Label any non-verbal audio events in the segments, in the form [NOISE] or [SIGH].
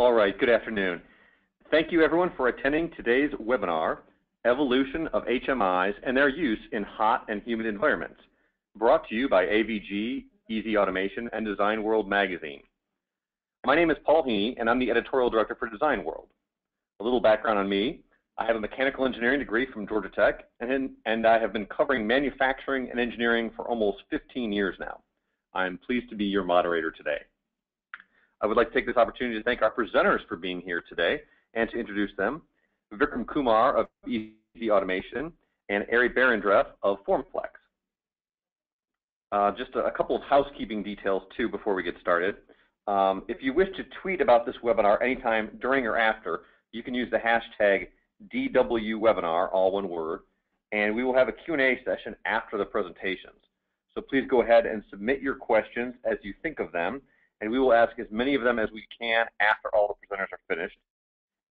All right, good afternoon. Thank you everyone for attending today's webinar, Evolution of HMIs and Their Use in Hot and Humid Environments, brought to you by AVG, Easy Automation, and Design World magazine. My name is Paul Heney, and I'm the editorial director for Design World. A little background on me. I have a mechanical engineering degree from Georgia Tech, and, and I have been covering manufacturing and engineering for almost 15 years now. I'm pleased to be your moderator today. I would like to take this opportunity to thank our presenters for being here today and to introduce them. Vikram Kumar of Easy Automation and Ari Behrendorff of Formflex. Uh, just a, a, couple of housekeeping details too before we get started. Um, if you wish to tweet about this webinar anytime during or after, you can use the hashtag DWWebinar, all one word, and we will have a Q&A session after the presentations. So please go ahead and submit your questions as you think of them, and we will ask as many of them as we can after all the presenters are finished.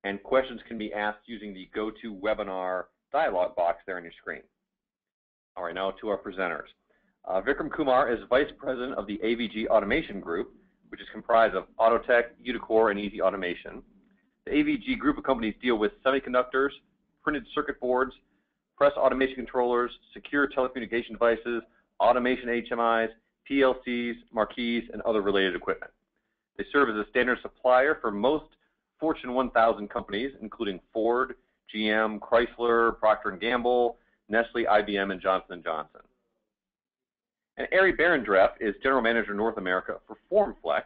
And questions can be asked using the GoToWebinar dialog box there on your screen. All right, now to our presenters. Uh, Vikram Kumar is Vice President of the AVG Automation Group, which is comprised of Autotech, Uticor, and Easy Automation. The AVG group of companies deal with semiconductors, printed circuit boards, press automation controllers, secure telecommunication devices, automation HMIs, PLCs, marquees, and other related equipment. They serve as a standard supplier for most Fortune 1000 companies, including Ford, GM, Chrysler, Procter & Gamble, Nestle, IBM, and Johnson & Johnson. And Ari Behrendorff is General Manager North America for Formflex.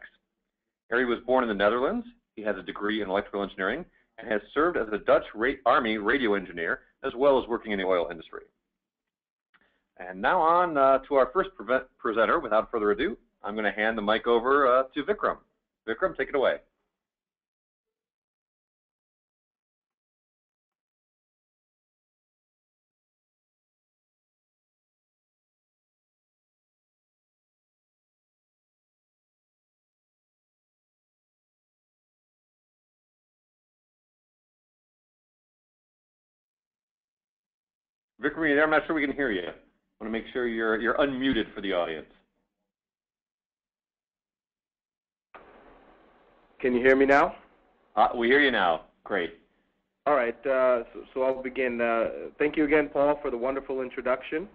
Ari was born in the Netherlands. He has a degree in electrical engineering and has served as a Dutch Army radio engineer as well as working in the oil industry. And now on uh, to our first pre presenter. Without further ado, I'm going to hand the mic over uh, to Vikram. Vikram, take it away. Vikram, I'm not sure we can hear you. I want to make sure you're you're unmuted for the audience. Can you hear me now? Uh, we hear you now. Great. All right. Uh, so, so, I'll begin. Uh, thank you again, Paul, for the wonderful introduction.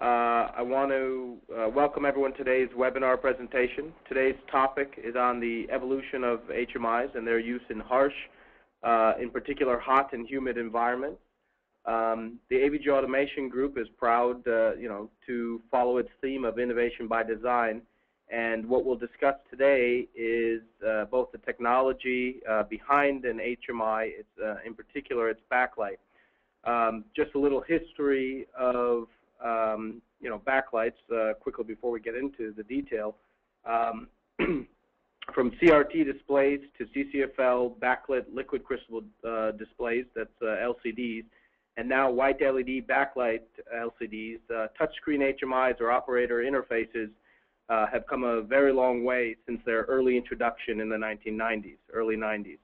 Uh, I want to uh, welcome everyone to today's webinar presentation. Today's topic is on the evolution of HMIs and their use in harsh, uh, in particular hot and humid environments. Um, the AVG Automation Group is proud, uh, you know, to follow its theme of innovation by design. And what we'll discuss today is uh, both the technology uh, behind an HMI, uh, in particular its backlight. Um, just a little history of, um, you know, backlights uh, quickly before we get into the detail. Um, [CLEARS THROAT] from CRT displays to CCFL backlit liquid crystal uh, displays, that's LCDs, and now white LED backlight LCDs, uh, touchscreen HMIs or operator interfaces uh, have come a very long way since their early introduction in the 1990s, early 90s.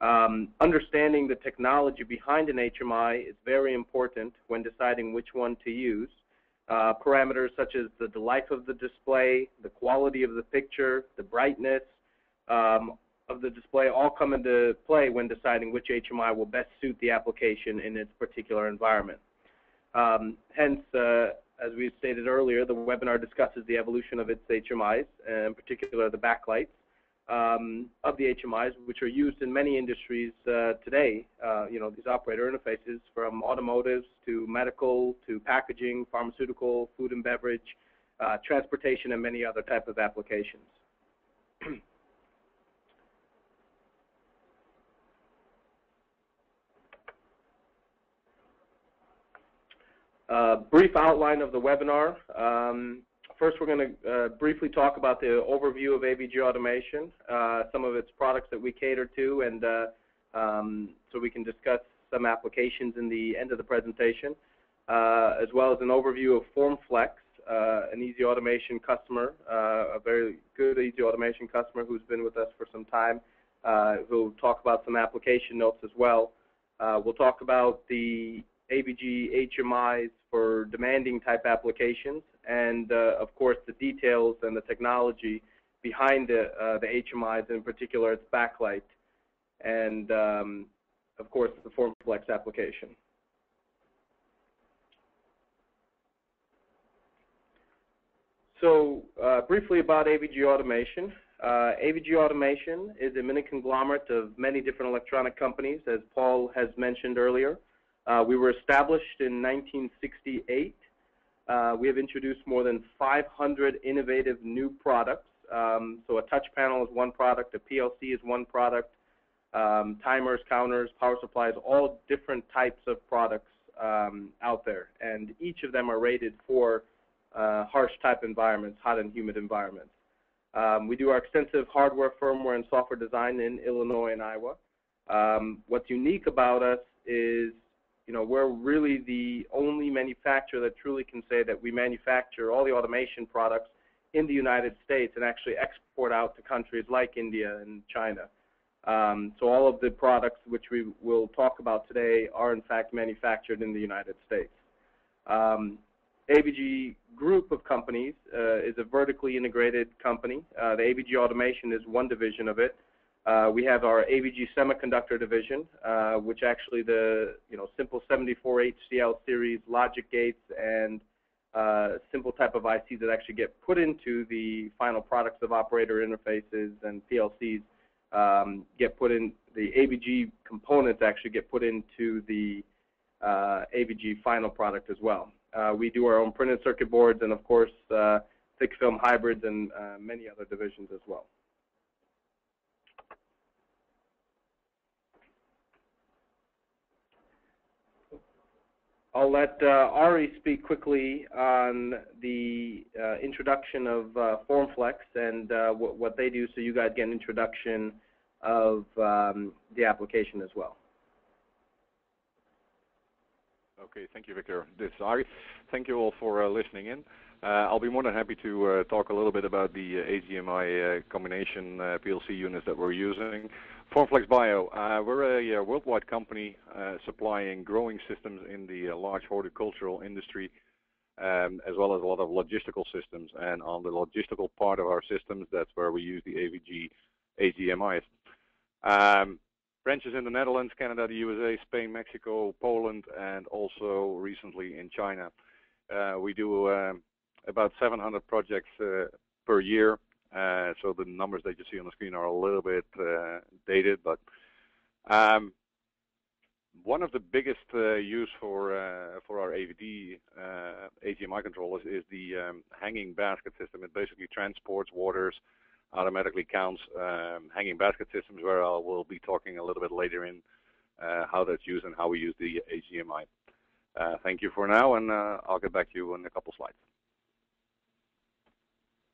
Um, understanding the technology behind an HMI is very important when deciding which one to use. Uh, parameters such as the, life of the display, the quality of the picture, the brightness, um, of the display all come into play when deciding which HMI will best suit the application in its particular environment. Um, hence, uh, as we stated earlier, the webinar discusses the evolution of its HMIs, in particular the backlights um, of the HMIs, which are used in many industries uh, today. Uh, you know, these operator interfaces from automotives to medical to packaging, pharmaceutical, food and beverage, uh, transportation, and many other type of applications. [CLEARS THROAT] Brief outline of the webinar. Um, first, we're going to uh, briefly talk about the overview of AVG Automation, uh, some of its products that we cater to, and uh, um, so we can discuss some applications in the end of the presentation, uh, as well as an overview of Formflex, uh, an Easy Automation customer, a very good Easy Automation customer who's been with us for some time, who'll talk about some application notes as well. we'll talk about the AVG HMIs for demanding type applications, and uh, of course the details and the technology behind the, uh, the HMIs, in particular its backlight, and um, of course the FormFlex application. So uh, briefly about AVG Automation. Uh, AVG Automation is a mini conglomerate of many different electronic companies, as Paul has mentioned earlier. Uh, we were established in 1968. Uh, we have introduced more than 500 innovative new products. Um, so a touch panel is one product, a PLC is one product, um, timers, counters, power supplies, all different types of products um, out there. And each of them are rated for uh, harsh type environments, hot and humid environments. Um, we do our extensive hardware, firmware, and software design in Illinois and Iowa. Um, what's unique about us is, you know, we're really the only manufacturer that truly can say that we manufacture all the automation products in the United States and actually export out to countries like India and China. Um, so all of the products which we will talk about today are in fact manufactured in the United States. Um, AVG group of companies uh, is a vertically integrated company. Uh, the AVG Automation is one division of it. Uh, we have our AVG Semiconductor division, uh, which actually the you know simple 74 HCL series logic gates and uh, simple type of ICs that actually get put into the final products of operator interfaces and PLCs um, get put in. The AVG components actually get put into the uh, AVG final product as well. Uh, we do our own printed circuit boards and, of course, uh, thick film hybrids and many other divisions as well. I'll let uh, Ari speak quickly on the uh, introduction of uh, FormFlex and what they do so you guys get an introduction of um, the application as well. Okay. Thank you, Victor. This is. Thank you all for uh, listening in. Uh, I'll be more than happy to uh, talk a little bit about the HDMI combination PLC units that we're using. FormFlex Bio, we're a worldwide company supplying growing systems in the large horticultural industry, um, as well as a lot of logistical systems. And On the logistical part of our systems, that's where we use the AVG HDMIs. Um, branches in the Netherlands, Canada, the USA, Spain, Mexico, Poland, and also recently in China. Uh, we do um, about 700 projects uh, per year. Uh, so the numbers that you see on the screen are a little bit uh, dated, but um, one of the biggest uh, use for uh, for our AVG HDMI controllers is the um, hanging basket system. It basically transports waters automatically counts um, hanging basket systems, where I will be talking a little bit later in uh, how that's used and how we use the HDMI. Uh, thank you for now, and uh, I'll get back to you in a couple slides.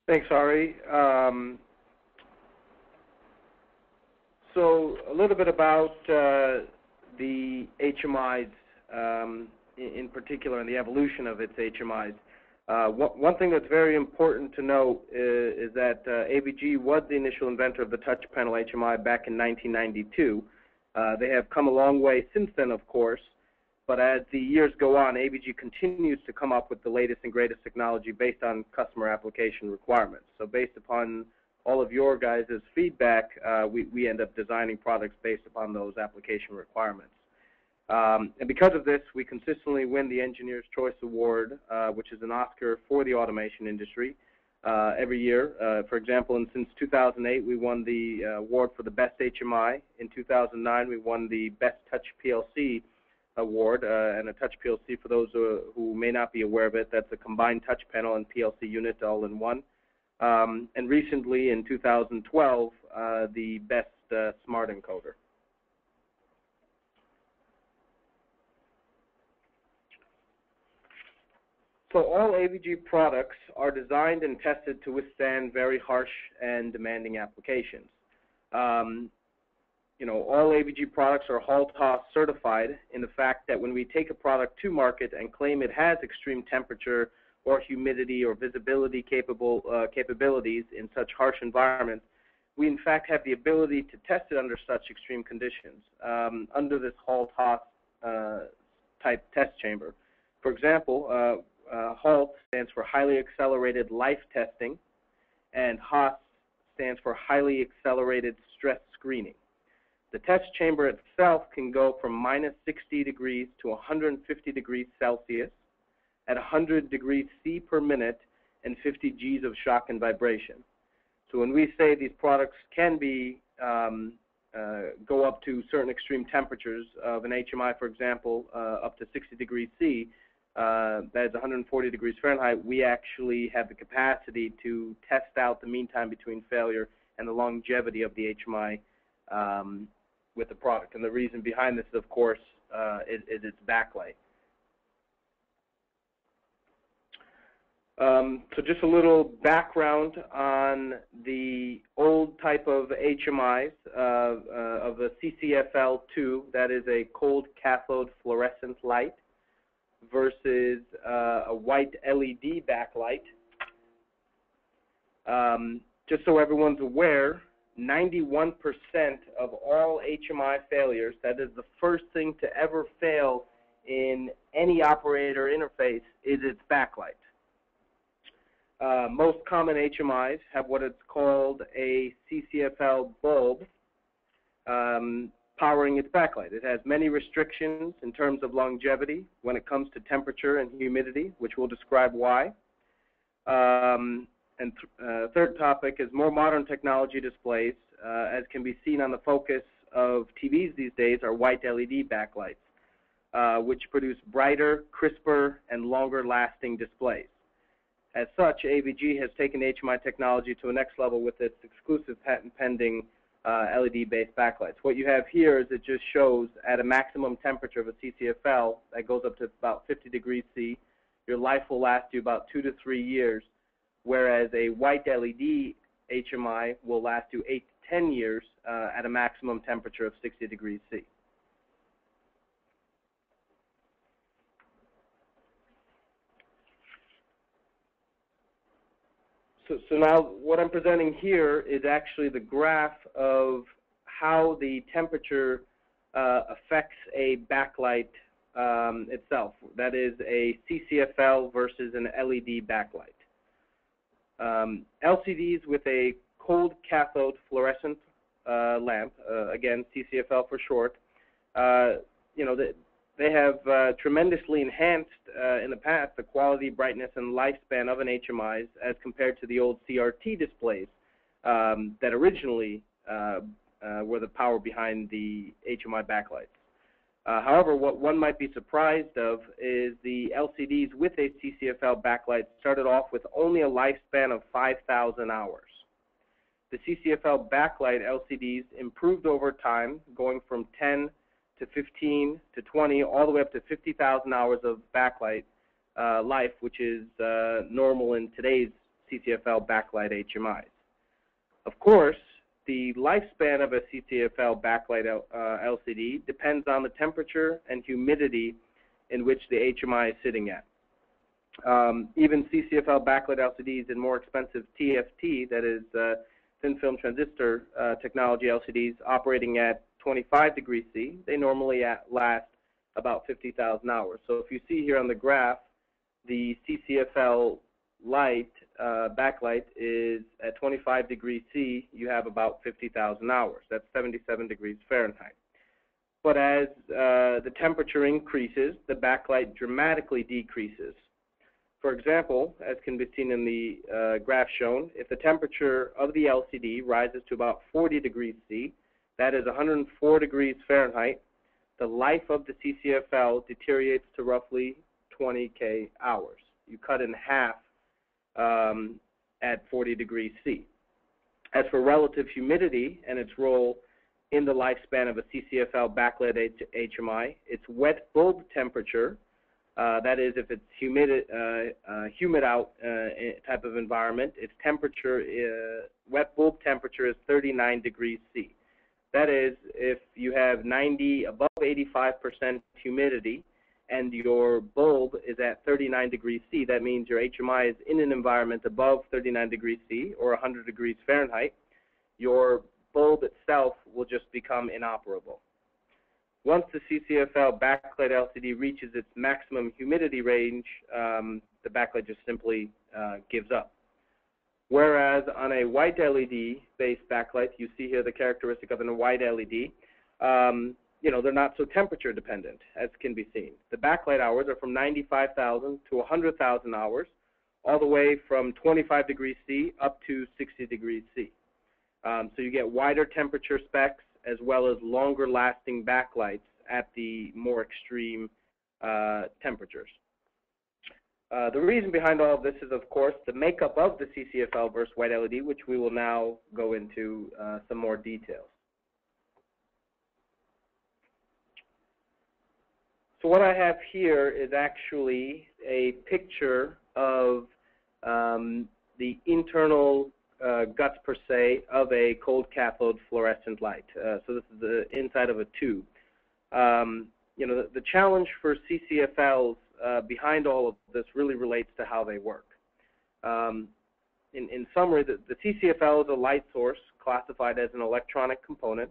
Thanks, Ari. Um, so a little bit about uh, the HMIs um, in, in, particular and the evolution of its HMIs. Uh, one thing that's very important to note is, is that uh, AVG was the initial inventor of the touch panel HMI back in 1992. Uh, they have come a long way since then, of course, but as the years go on, AVG continues to come up with the latest and greatest technology based on customer application requirements. So based upon all of your guys' feedback, uh, we, we end up designing products based upon those application requirements. Um, and because of this, we consistently win the Engineer's Choice Award, uh, which is an Oscar for the automation industry, uh, every year. Uh, for example, and since 2008, we won the uh, award for the best HMI. In 2009, we won the Best Touch PLC award. Uh, and a Touch PLC, for those who may not be aware of it, that's a combined touch panel and PLC unit all in one. Um, and recently, in 2012, uh, the Best Smart Encoder. So all AVG products are designed and tested to withstand very harsh and demanding applications. Um, you know, all AVG products are HALT/HASS certified in the fact that when we take a product to market and claim it has extreme temperature or humidity or visibility capable uh, capabilities in such harsh environments, we in fact have the ability to test it under such extreme conditions um, under this HALT/HASS uh, type test chamber. For example, uh, uh, HALT stands for Highly Accelerated Life Testing, and HASS stands for Highly Accelerated Stress Screening. The test chamber itself can go from minus 60 degrees to 150 degrees Celsius at 100 degrees C per minute and 50 Gs of shock and vibration. So when we say these products can be um, uh, go up to certain extreme temperatures of an HMI, for example, uh, up to 60 degrees C, uh, that is 140 degrees Fahrenheit, we actually have the capacity to test out the mean time between failure and the longevity of the HMI um, with the product. And the reason behind this, of course, uh, is, is its backlight. Um, so just a little background on the old type of HMIs uh, uh, of a CCFL2, that is a cold cathode fluorescent light, versus uh, a white LED backlight. Um, just so everyone's aware, 91% of all HMI failures, that is the first thing to ever fail in any operator interface, is its backlight. Uh, most common HMIs have what is called a CCFL bulb um, powering its backlight. It has many restrictions in terms of longevity when it comes to temperature and humidity, which we'll describe why. Um, and th uh, third topic is more modern technology displays, uh, as can be seen on the focus of TVs these days, are white LED backlights, uh, which produce brighter, crisper, and longer lasting displays. As such, AVG has taken HMI technology to a next level with its exclusive patent pending uh, LED-based backlights. What you have here is it just shows at a maximum temperature of a CCFL that goes up to about 50 degrees C, your life will last you about two to three years, whereas a white LED HMI will last you eight to 10 years uh, at a maximum temperature of 60 degrees C. So, so now what I'm presenting here is actually the graph of how the temperature uh, affects a backlight um, itself. That is a CCFL versus an LED backlight. Um, LCDs with a cold cathode fluorescent uh, lamp, uh, again CCFL for short, uh, you know, they have uh, tremendously enhanced uh, in the past the quality, brightness, and lifespan of an HMIs as compared to the old CRT displays um, that originally uh, uh, were the power behind the HMI backlights. Uh, however, what one might be surprised of is the LCDs with a CCFL backlight started off with only a lifespan of 5,000 hours. The CCFL backlight LCDs improved over time, going from 10 to 15 to 20, all the way up to 50,000 hours of backlight uh, life, which is uh, normal in today's CCFL backlight HMIs. Of course, the lifespan of a CCFL backlight uh, LCD depends on the temperature and humidity in which the HMI is sitting at. Um, even CCFL backlight LCDs and more expensive TFT, that is uh, thin film transistor uh, technology LCDs operating at 25 degrees C, they normally last about 50,000 hours. So if you see here on the graph, the CCFL light, uh, backlight is at 25 degrees C, you have about 50,000 hours. That's 77 degrees Fahrenheit. But as uh, the temperature increases, the backlight dramatically decreases. For example, as can be seen in the uh, graph shown, if the temperature of the LCD rises to about 40 degrees C, that is 104 degrees Fahrenheit, the life of the CCFL deteriorates to roughly 20K hours. You cut in half um, at 40 degrees C. As for relative humidity and its role in the lifespan of a CCFL backlit HMI, its wet bulb temperature, uh, that is, if it's humid, uh, uh, humid out uh, type of environment, its temperature, uh, wet bulb temperature is 39 degrees C. That is, if you have 90, above 85% humidity, and your bulb is at 39 degrees C, that means your HMI is in an environment above 39 degrees C or 100 degrees Fahrenheit, your bulb itself will just become inoperable. Once the CCFL backlight LCD reaches its maximum humidity range, um, the backlight just simply uh, gives up. Whereas on a white LED based backlight, you see here the characteristic of a white LED, um, you know, they're not so temperature dependent, as can be seen. The backlight hours are from 95,000 to 100,000 hours, all the way from 25 degrees C up to 60 degrees C. Um, so you get wider temperature specs as well as longer lasting backlights at the more extreme uh, temperatures. Uh, the reason behind all of this is, of course, the makeup of the CCFL versus white LED, which we will now go into uh, some more details. So what I have here is actually a picture of um, the internal uh, guts per se of a cold cathode fluorescent light. Uh, so this is the inside of a tube. Um, you know, the, the, challenge for CCFLs uh, behind all of this really relates to how they work. Um, in, in, summary, the, the, CCFL is a light source classified as an electronic component.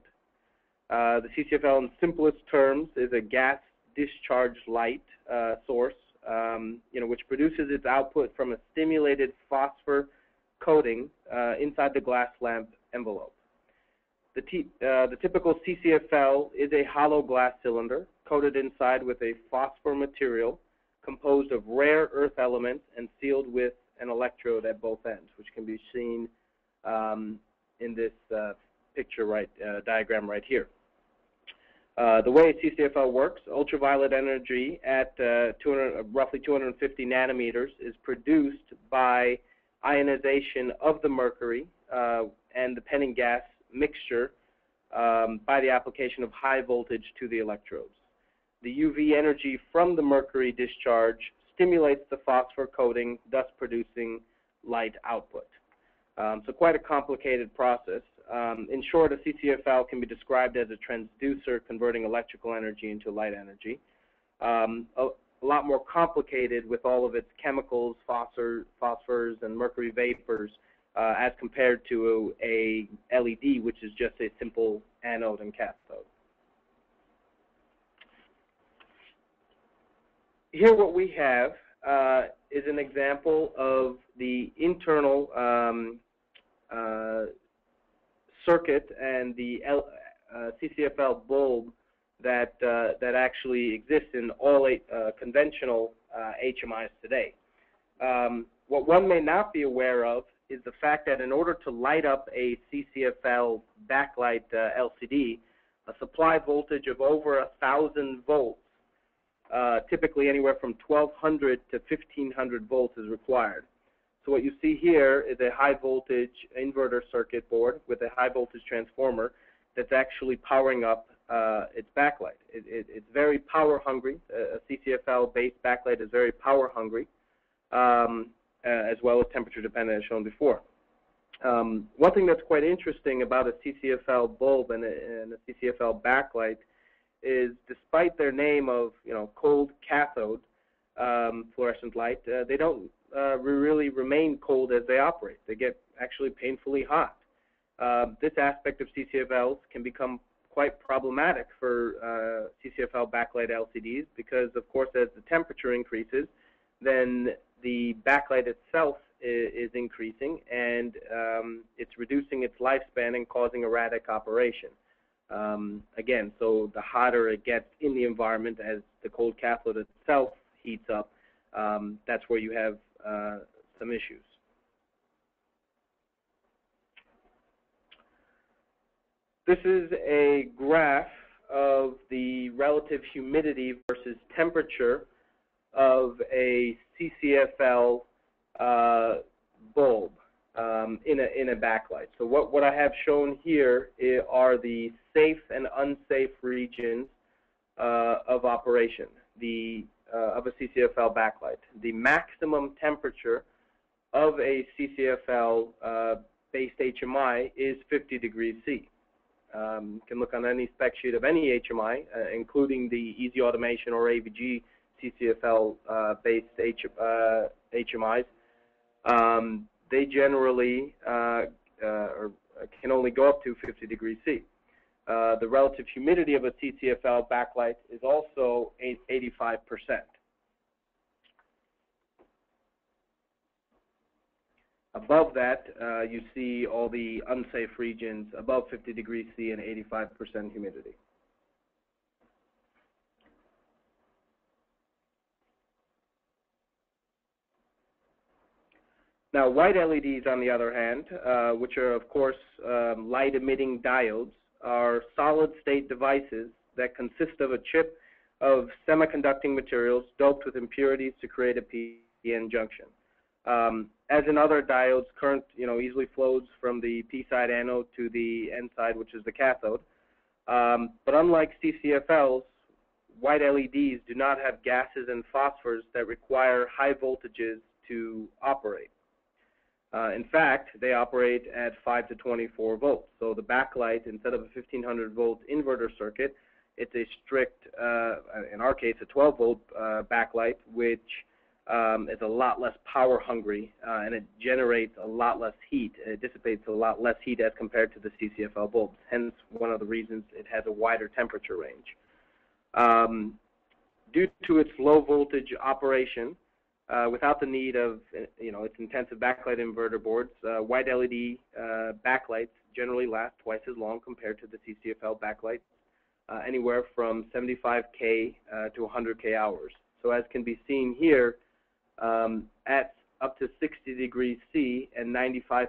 Uh, the CCFL in simplest terms is a gas discharge light uh, source, um, you know, which produces its output from a stimulated phosphor coating uh, inside the glass lamp envelope. The, uh, the, typical CCFL is a hollow glass cylinder coated inside with a phosphor material composed of rare earth elements and sealed with an electrode at both ends, which can be seen um, in this uh, picture right uh, diagram right here. Uh, the way CCFL works, ultraviolet energy at uh, 200, roughly 250 nanometers is produced by ionization of the mercury uh, and the Penning gas mixture um, by the application of high voltage to the electrodes. The UV energy from the mercury discharge stimulates the phosphor coating, thus producing light output. Um, so quite a complicated process. Um, in short, a CCFL can be described as a transducer converting electrical energy into light energy. Um, a, a, lot more complicated with all of its chemicals, phosphor, phosphors, and mercury vapors uh, as compared to a, a LED, which is just a simple anode and cathode. Here what we have uh, is an example of the internal um, uh, circuit and the L, uh, CCFL bulb that uh, that actually exists in all eight, uh, conventional HMIs today. Um, what one may not be aware of is the fact that in order to light up a CCFL backlight LCD, a supply voltage of over a thousand volts, uh, typically anywhere from 1200 to 1500 volts is required. So what you see here is a high voltage inverter circuit board with a high voltage transformer that's actually powering up uh, its backlight. It, it, it's very power hungry. A, CCFL based backlight is very power hungry, um, uh, as well as temperature dependent as shown before. Um, one thing that's quite interesting about a CCFL bulb and a, and a CCFL backlight is despite their name of you know cold cathode um, fluorescent light, uh, they don't uh, really remain cold as they operate. They get actually painfully hot. Uh, this aspect of CCFLs can become quite problematic for uh, CCFL backlight LCDs because, of course, as the temperature increases, then the backlight itself is, is increasing and um, it's reducing its lifespan and causing erratic operation. Um, again, so the hotter it gets in the environment as the cold cathode itself heats up, um, that's where you have uh, some issues. This is a graph of the relative humidity versus temperature of a CCFL uh, bulb um, in, a, in a backlight. So what, what I have shown here are the safe and unsafe regions uh, of operation. The uh, of a CCFL backlight. The maximum temperature of a CCFL uh, based HMI is 50 degrees C. Um, you can look on any spec sheet of any HMI, uh, including the Easy Automation or AVG CCFL uh, based H, HMIs. Uh, um, they generally uh, can only go up to 50 degrees C. Uh, the relative humidity of a CCFL backlight is also 85%. Above that, uh, you see all the unsafe regions above 50 degrees C and 85% humidity. Now, white LEDs, on the other hand, uh, which are, of course, um, light-emitting diodes, are solid-state devices that consist of a chip of semiconducting materials doped with impurities to create a p-n junction. Um, as in other diodes, current you know easily flows from the p-side anode to the n-side, which is the cathode. Um, but unlike CCFLs, white LEDs do not have gases and phosphors that require high voltages to operate. Uh, in fact, they operate at 5 to 24 volts. So the backlight, instead of a 1500 volt inverter circuit, it's a strict, uh, in our case, a 12 volt uh, backlight, which um, is a lot less power hungry uh, and it generates a lot less heat. It dissipates a lot less heat as compared to the CCFL bulbs. Hence, one of the reasons it has a wider temperature range. Um, due to its low voltage operation, uh, without the need of you know its intensive backlight inverter boards, uh, white LED uh, backlights generally last twice as long compared to the CCFL backlights, uh, anywhere from 75k uh, to 100k hours. So as can be seen here, um, at up to 60 degrees C and 95%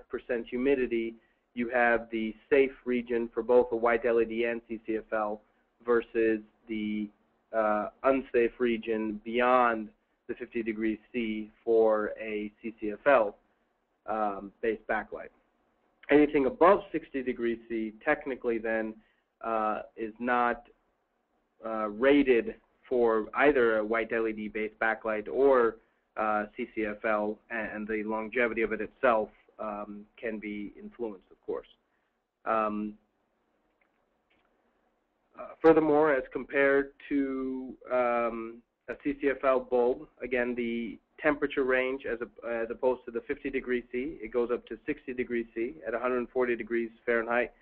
humidity, you have the safe region for both a white LED and CCFL versus the uh, unsafe region beyond the 50 degrees C for a CCFL um, based backlight. Anything above 60 degrees C technically then uh, is not uh, rated for either a white LED based backlight or uh, CCFL, and the longevity of it itself um, can be influenced, of course. Um, uh, furthermore, as compared to um, a CCFL bulb, again, the temperature range as, a, as opposed to the 50 degrees C, it goes up to 60 degrees C at 140 degrees Fahrenheit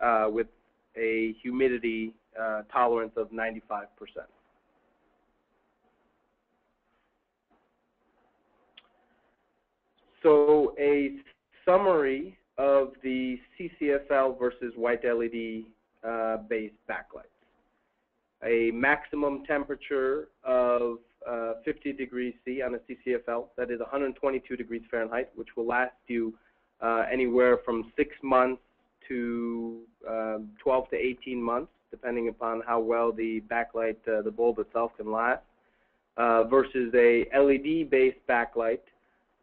uh, with a humidity uh, tolerance of 95 percent. So a summary of the CCFL versus white LED uh, based backlights. A maximum temperature of uh, 50 degrees C on a CCFL, that is 122 degrees Fahrenheit, which will last you uh, anywhere from 6 months to um, 12 to 18 months, depending upon how well the backlight, uh, the bulb itself can last, uh, versus a LED-based backlight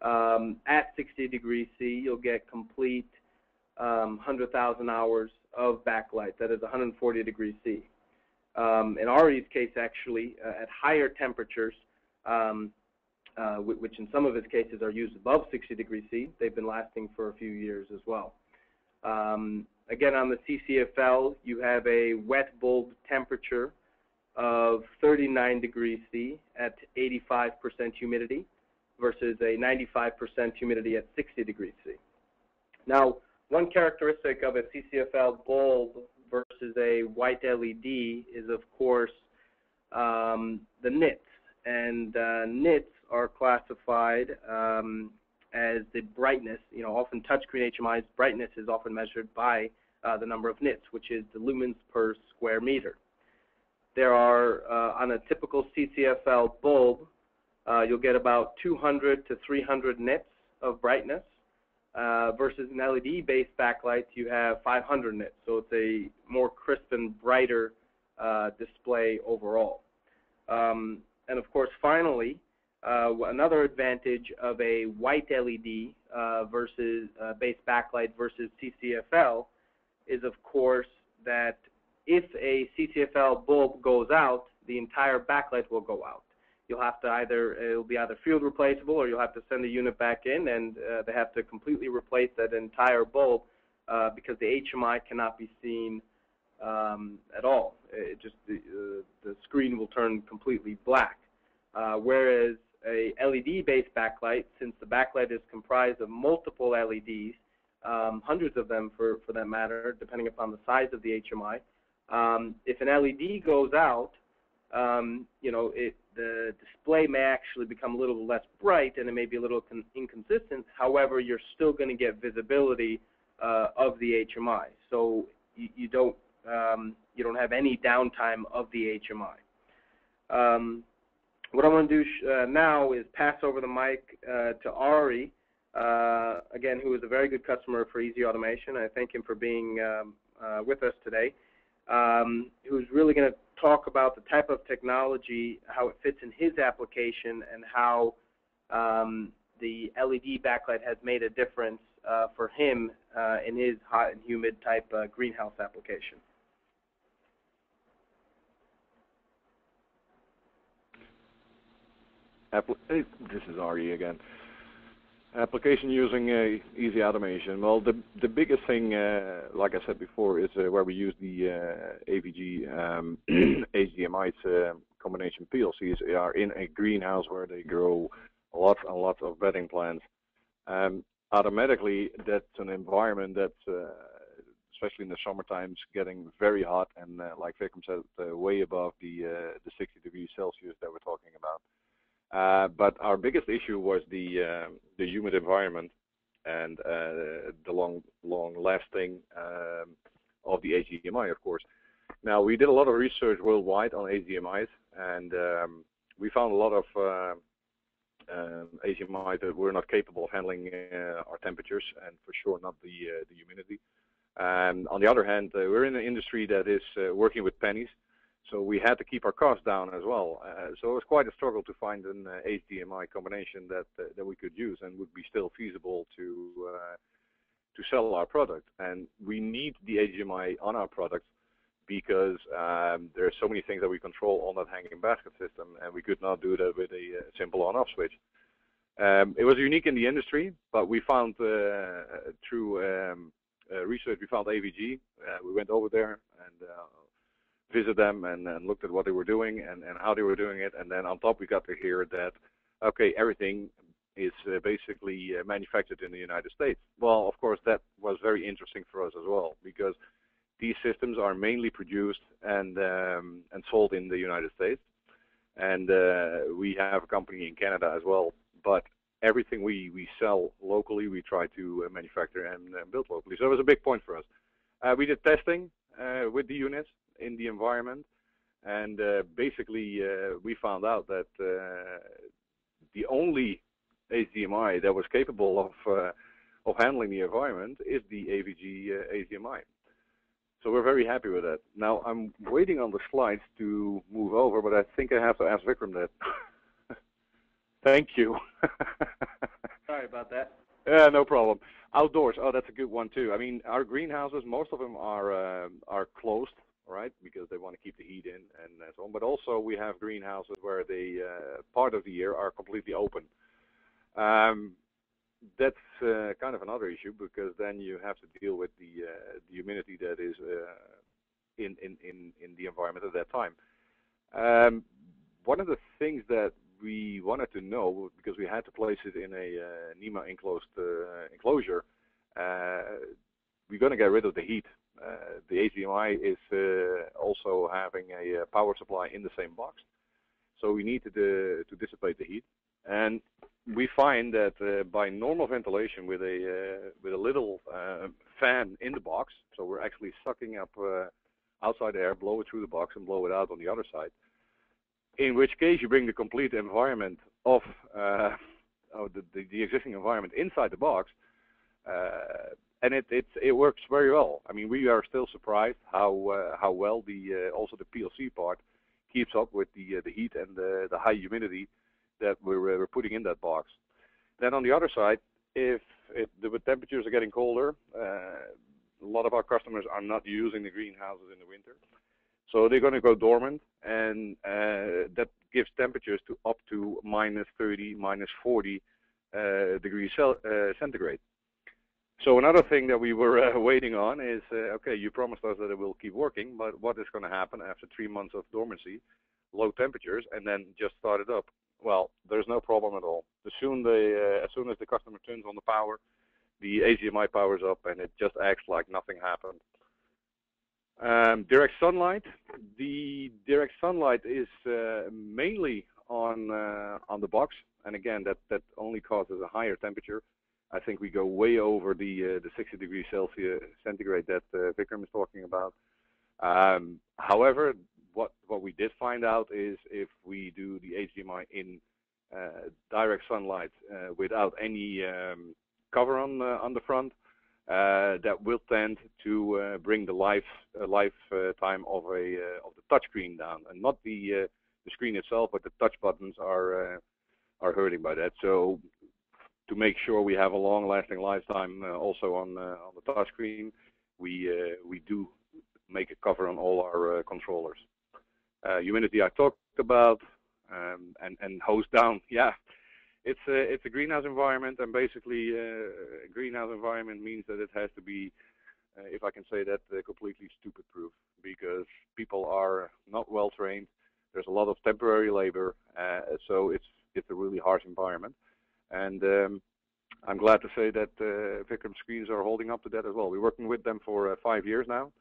um, at 60 degrees C, you'll get complete um, 100,000 hours of backlight. That is 140 degrees C. Um, in Ari's case, actually, uh, at higher temperatures, um, uh, which in some of his cases are used above 60 degrees C, they've been lasting for a few years as well. Um, again, on the CCFL, you have a wet bulb temperature of 39 degrees C at 85% humidity versus a 95% humidity at 60 degrees C. Now, one characteristic of a CCFL bulb versus a white LED is, of course, um, the nits. And uh, nits are classified um, as the brightness. You know, often touchscreen HMI's brightness is often measured by uh, the number of nits, which is the lumens per square meter. There are, uh, on a typical CCFL bulb, uh, you'll get about 200 to 300 nits of brightness. Uh, versus an LED-based backlight, you have 500 nits, so it's a more crisp and brighter uh, display overall. Um, and of course, finally, uh, another advantage of a white LED uh, versus uh, base backlight versus CCFL is, of course, that if a CCFL bulb goes out, the entire backlight will go out you'll have to either it'll be either field replaceable or you'll have to send the unit back in and uh, they have to completely replace that entire bulb uh, because the HMI cannot be seen um, at all. It just the, uh, the screen will turn completely black. Uh, whereas a LED-based backlight, since the backlight is comprised of multiple LEDs, um, hundreds of them for, for that matter, depending upon the size of the HMI, um, if an LED goes out, um, you know, it, the display may actually become a little less bright and it may be a little inconsistent. However, you're still going to get visibility uh, of the HMI, so you, you don't um, you don't have any downtime of the HMI. Um, what I'm going to do uh, now is pass over the mic uh, to Ari uh, again, who is a very good customer for Easy Automation. I thank him for being um, uh, with us today. Um, who's really going to talk about the type of technology, how it fits in his application, and how um, the LED backlight has made a difference uh, for him uh, in his hot and humid type uh, greenhouse application. this is Ari again. Application using uh, easy automation. Well, the the biggest thing, uh, like I said before, is uh, where we use the uh, AVG um, [CLEARS THROAT] HDMI uh, combination PLCs are in a greenhouse where they grow lots and lots of bedding plants. Um, automatically, that's an environment that's, uh, especially in the summer times, getting very hot and, like Vikram said, way above the the 60 degrees Celsius that we're talking about. Uh, but our biggest issue was the uh, the humid environment and uh, the long long lasting um, of the HDMI, of course. Now we did a lot of research worldwide on HDMIs, and um, we found a lot of um, that were not capable of handling uh, our temperatures, and for sure not the uh, the humidity. And on the other hand, uh, we're in an industry that is working with pennies, so we had to keep our costs down as well. Uh, so it was quite a struggle to find an uh, HDMI combination that uh, that we could use and would be still feasible to uh, to sell our product. And we need the HDMI on our product because um, there are so many things that we control on that hanging basket system, and we could not do that with a uh, simple on-off switch. Um, it was unique in the industry, but we found uh, through um, research, we found AVG. we went over there and visit them and, and looked at what they were doing and, and how they were doing it. And then on top, we got to hear that, okay, everything is uh, basically uh, manufactured in the United States. Well, of course, that was very interesting for us as well because these systems are mainly produced and um, and sold in the United States, and uh, we have a company in Canada as well. But everything we we sell locally, we try to uh, manufacture and uh, build locally. So it was a big point for us. Uh, we did testing with the units in the environment. And uh, basically, uh, we found out that uh, the only HDMI that was capable of of handling the environment is the AVG HDMI. So we're very happy with that. Now I'm waiting on the slides to move over, but I think I have to ask Vikram that. [LAUGHS] Thank you. [LAUGHS] Sorry about that. Yeah, no problem. Outdoors. Oh, that's a good one too. I mean, our greenhouses, most of them are uh, are closed, right? Because they want to keep the heat in and so on. But also we have greenhouses where they uh, part of the year are completely open. Um, that's uh, kind of another issue because then you have to deal with the, uh, the humidity that is uh, in, in, in, in the environment at that time. Um, one of the things that we wanted to know because we had to place it in a uh, NEMA enclosed uh, enclosure, we're going to get rid of the heat the HDMI is uh, also having a uh, power supply in the same box. So we need to, to dissipate the heat. And we find that uh, by normal ventilation with a uh, with a little uh, fan in the box, so we're actually sucking up outside air, blow it through the box, and blow it out on the other side. In which case, you bring the complete environment of, of the, the, the, existing environment inside the box, and it it it works very well. I mean, we are still surprised how uh, how well the uh, also the PLC part keeps up with the uh, the heat and the the high humidity that we're we're putting in that box. Then on the other side, if if the temperatures are getting colder, a lot of our customers are not using the greenhouses in the winter. So they're going to go dormant, and uh, that gives temperatures to up to minus 30, minus 40 uh, degrees uh, centigrade. So another thing that we were uh, waiting on is, uh, okay, you promised us that it will keep working, but what is going to happen after three months of dormancy, low temperatures, and then just start it up? Well, there's no problem at all. As soon, the, uh, as soon as the customer turns on the power, the HDMI powers up and it just acts like nothing happened. Um, direct sunlight. The direct sunlight is uh, mainly on uh, on the box, and again, that that only causes a higher temperature. I think we go way over the uh, the 60 degrees Celsius centigrade that uh, Vikram is talking about. Um, however, what what we did find out is if we do the HDMI in uh, direct sunlight uh, without any um, cover on on the front that will tend to bring the life lifetime of a of the touchscreen down, and not the the screen itself, but the touch buttons are are hurting by that. So to make sure we have a long-lasting lifetime also on on the touchscreen, we we do make a cover on all our controllers. humidity I talked about, um, and and hose down. [LAUGHS] Yeah, it's a it's a greenhouse environment, and basically uh, a greenhouse environment means that it has to be, uh, if I can say that, uh, completely stupid-proof because people are not well trained. There's a lot of temporary labor, uh, so it's it's a really harsh environment, and um, I'm glad to say that uh, Vikram screens are holding up to that as well. We're working with them for uh, five years now,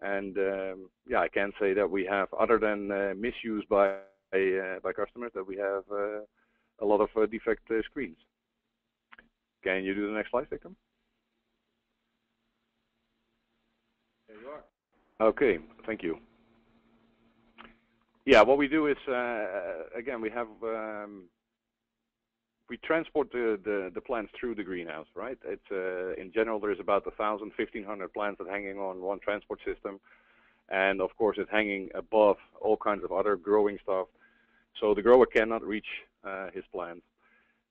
and um, yeah, I can say that we have, other than uh, misuse by uh, by customers, that we have uh, a lot of uh, defect uh, screens. Can you do the next slide, Vikram? There you are. Okay, thank you. Yeah, what we do is, uh, again, we have um, we transport the, the, the plants through the greenhouse, right? It's uh, in general there's about 1,000, 1,500 plants that hanging on one transport system, and of course it's hanging above all kinds of other growing stuff. So the grower cannot reach uh, his plants.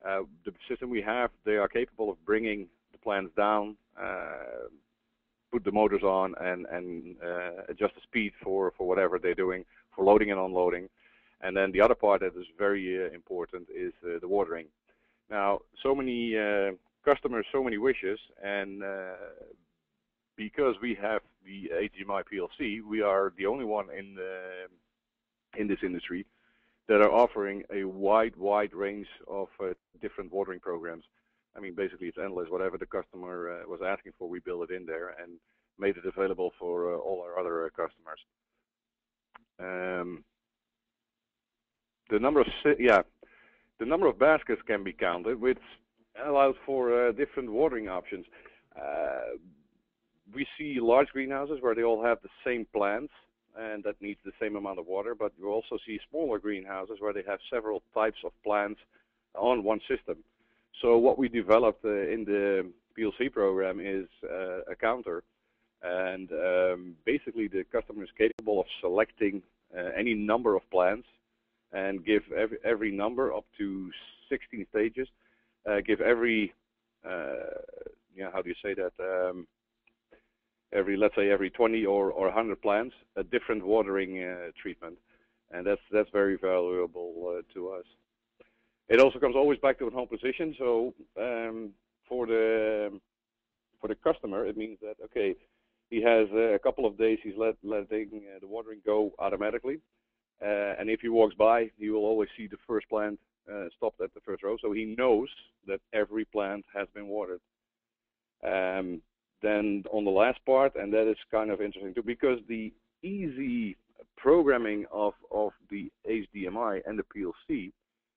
Uh, the system we have, they are capable of bringing the plants down, uh, put the motors on, and and uh, adjust the speed for for whatever they're doing for loading and unloading. And then the other part that is very uh, important is uh, the watering. Now, so many uh, customers, so many wishes, and uh, because we have the HDMI PLC, we are the only one in the, in this industry that are offering a wide, wide range of uh, different watering programs. I mean, basically it's endless. Whatever the customer uh, was asking for, we build it in there and made it available for uh, all our other uh, customers. Um, the number of yeah, the number of baskets can be counted, which allows for uh, different watering options. Uh, we see large greenhouses where they all have the same plants and that needs the same amount of water, but you also see smaller greenhouses where they have several types of plants on one system. So what we developed uh, in the PLC program is uh, a counter, and um, basically the customer is capable of selecting uh, any number of plants and give every, every number up to 16 stages, uh, give every, uh, yeah, how do you say that? Um, every, let's say, every 20 or, or 100 plants, a different watering uh, treatment, and that's that's very valuable uh, to us. It also comes always back to a home position. So um, for the for the customer, it means that okay, he has a couple of days he's let, letting uh, the watering go automatically uh, and if he walks by, he will always see the first plant uh, stopped at the first row, so he knows that every plant has been watered. Um, then on the last part, and that is kind of interesting too, because the easy programming of, of the HDMI and the PLC,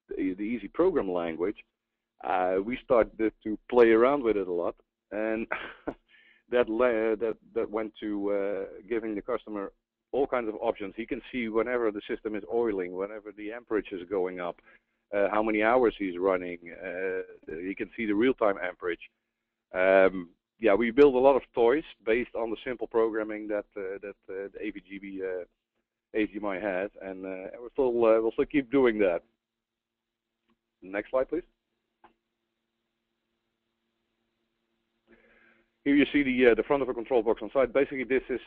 the, the easy program language, uh, we started to play around with it a lot, and [LAUGHS] that that that went to uh, giving the customer all kinds of options. He can see whenever the system is oiling, whenever the amperage is going up, uh, how many hours he's running. Uh, he can see the real-time amperage. Um, yeah, we build a lot of toys based on the simple programming that uh, that uh, the AVGB uh, HDMI has, and uh, we'll still we'll still keep doing that. Next slide, please. Here you see the the front of a control box on site. Basically, this is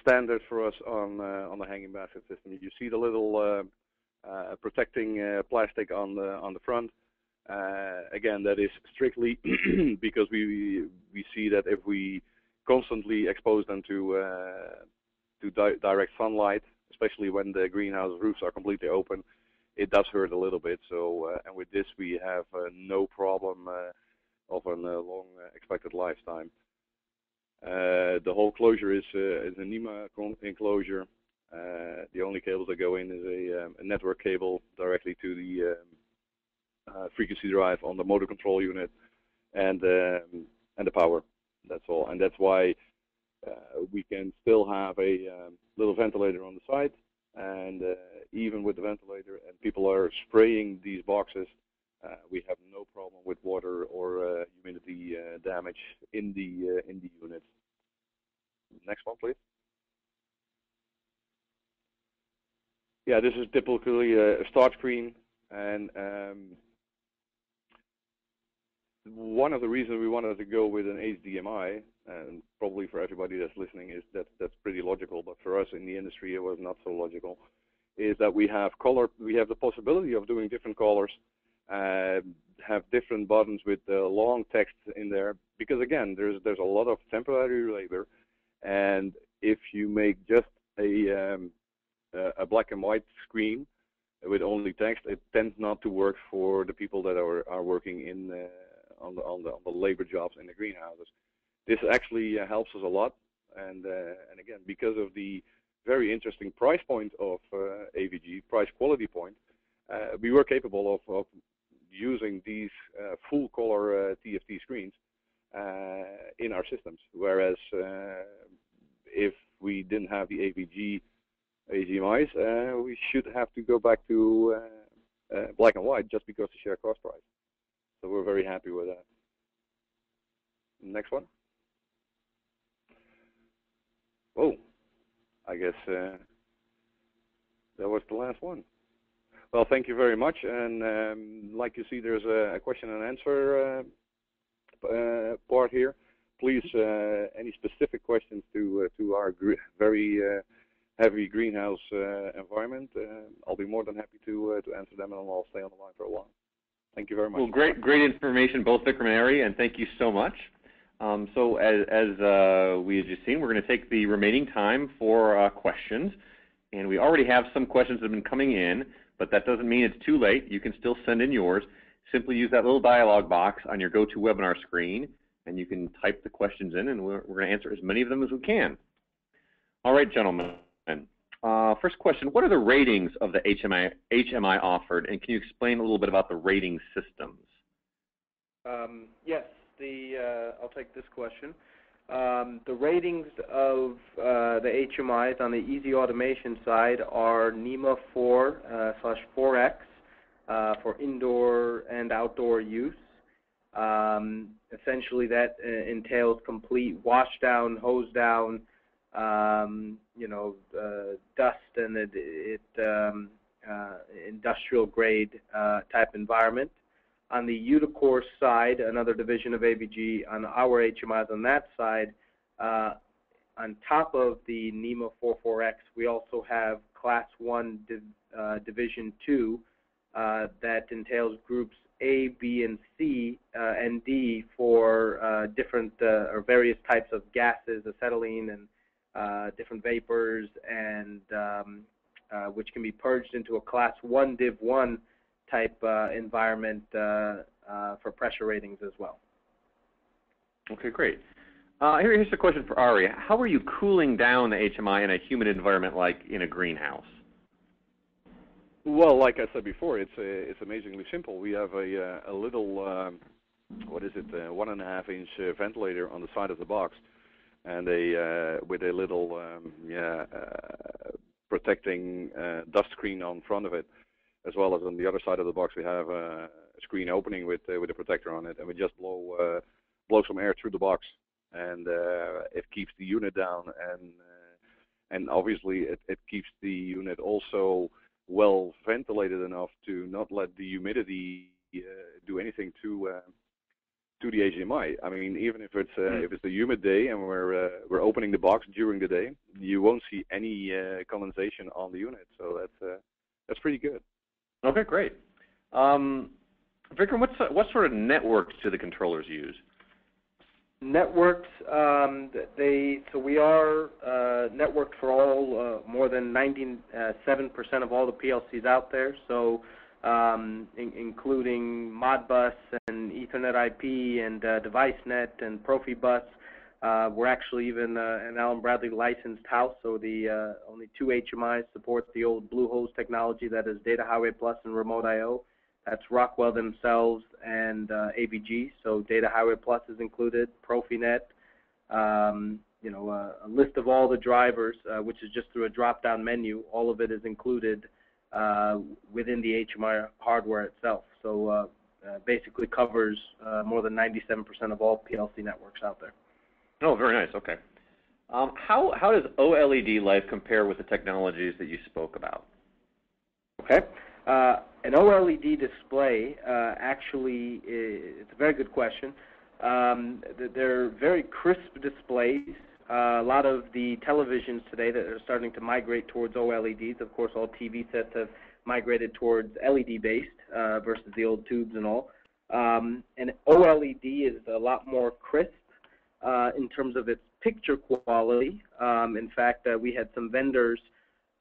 standard for us on uh, on the hanging basket system. You see the little uh, uh, protecting plastic on the on the front. again, that is strictly [CLEARS THROAT] because we we see that if we constantly expose them to to di direct sunlight, especially when the greenhouse roofs are completely open, it does hurt a little bit. So, uh, and with this, we have uh, no problem uh, of a long expected lifetime. Uh, the whole closure is, uh, is a NEMA enclosure. Uh, the only cables that go in is a, um, a network cable directly to the um, frequency drive on the motor control unit and um, and the power. That's all, and that's why we can still have a um, little ventilator on the side, and uh, even with the ventilator, and people are spraying these boxes, we have no problem with water or humidity uh, damage in the uh, in the unit. Next one, please. Yeah, this is typically a start screen, and um, one of the reasons we wanted to go with an HDMI, and probably for everybody that's listening, is that that's pretty logical. But for us in the industry, it was not so logical. Is that we have color, we have the possibility of doing different colors, uh, have different buttons with uh, long text in there. Because again, there's there's a lot of temporary labor, and if you make just a um, a black and white screen with only text, it tends not to work for the people that are are working in uh, on the on the on the labor jobs in the greenhouses. This actually uh, helps us a lot, and uh, and again because of the very interesting price point of uh, AVG, price quality point, uh, we were capable of, of using these uh, full color uh, TFT screens uh, in our systems. Whereas uh, if we didn't have the AVG HDMIs, we should have to go back to black and white just because the share cost price. So we're very happy with that. Next one. Oh, I guess uh, that was the last one. Well, thank you very much. And um, like you see, there's a, a question and answer uh, uh, part here. Please, uh, any specific questions to uh, to our very heavy greenhouse environment, I'll be more than happy to to answer them, and I'll stay on the line for a while. Thank you very much. Well, great, great information, both Vikram and Ari, and thank you so much. Um, so as, as uh, we had just seen, we're going to take the remaining time for uh, questions. And we already have some questions that have been coming in, but that doesn't mean it's too late. You can still send in yours. Simply use that little dialog box on your GoToWebinar screen, and you can type the questions in, and we're, we're going to answer as many of them as we can. All right, gentlemen. Uh, first question, what are the ratings of the HMI, HMI offered, and can you explain a little bit about the rating systems? Um, yes, the uh, I'll take this question. Um, the ratings of uh, the HMIs on the easy automation side are NEMA 4 uh, slash 4X uh, for indoor and outdoor use. Um, essentially, that uh, entails complete wash down, hose down, um, you know, dust and it, it um, industrial grade type environment. On the Uticor side, another division of AVG, on our HMIs on that side, uh, on top of the NEMA 44X, we also have Class 1 div, uh, Division 2 uh, that entails groups A, B, and C uh, and D for uh, different uh, or various types of gases, acetylene and different vapors, and um, which can be purged into a Class 1 Div 1 type uh, environment uh, uh, for pressure ratings as well. Okay, great. Uh, here, here's a question for Ari. How are you cooling down the HMI in a humid environment like in a greenhouse? Well, like I said before, it's it's amazingly simple. We have a a little um, what is it, one and a half inch ventilator on the side of the box, and a with a little um, yeah protecting dust screen on front of it as well as on the other side of the box we have a screen opening with uh, with a protector on it, and we just blow uh, blow some air through the box, and uh, it keeps the unit down, and and obviously it, it keeps the unit also well ventilated enough to not let the humidity uh, do anything to uh, to the HDMI. I mean, even if it's uh, mm. if it's a humid day and we're we're opening the box during the day, you won't see any condensation on the unit. So that's that's pretty good. Okay, great. Um, Vikram, what's, what sort of networks do the controllers use? Networks, um, they so we are uh, networked for all uh, more than 97% of all the PLCs out there. So, um, in, including Modbus and Ethernet IP and uh, DeviceNet and Profibus. Uh, we're actually even uh, an Allen Bradley licensed house, so the uh, only two HMIs support the old Blue Hose technology that is Data Highway Plus and Remote I/O. That's Rockwell themselves and uh, AVG. So Data Highway Plus is included, Profinet, um, you know, uh, a list of all the drivers, uh, which is just through a drop-down menu. All of it is included within the HMI hardware itself. So basically covers more than 97% of all PLC networks out there. Oh, very nice. Okay. Um, how how does OLED life compare with the technologies that you spoke about? Okay. Uh, an OLED display uh, actually it's a very good question. Um, they're very crisp displays. Uh, a lot of the televisions today that are starting to migrate towards OLEDs. Of course, all TV sets have migrated towards LED-based uh, versus the old tubes and all. Um, and OLED is a lot more crisp uh, in terms of its picture quality. Um, in fact, uh, we had some vendors